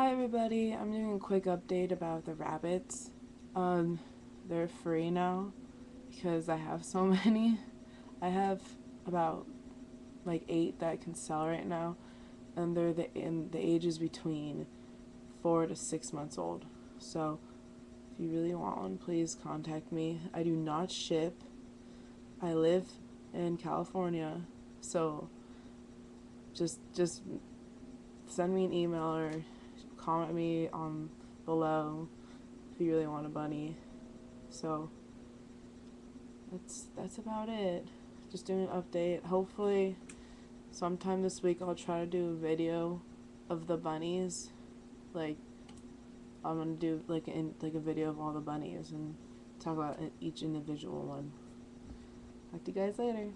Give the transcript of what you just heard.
Hi everybody, I'm doing a quick update about the rabbits. Um, they're free now because I have so many. I have about like eight that I can sell right now, and they're the in the ages between four to six months old. So, if you really want one, please contact me. I do not ship. I live in California, so just just send me an email or comment me on below if you really want a bunny. So that's that's about it. Just doing an update. Hopefully sometime this week I'll try to do a video of the bunnies. Like I'm gonna do like in like a video of all the bunnies and talk about each individual one. Talk to you guys later.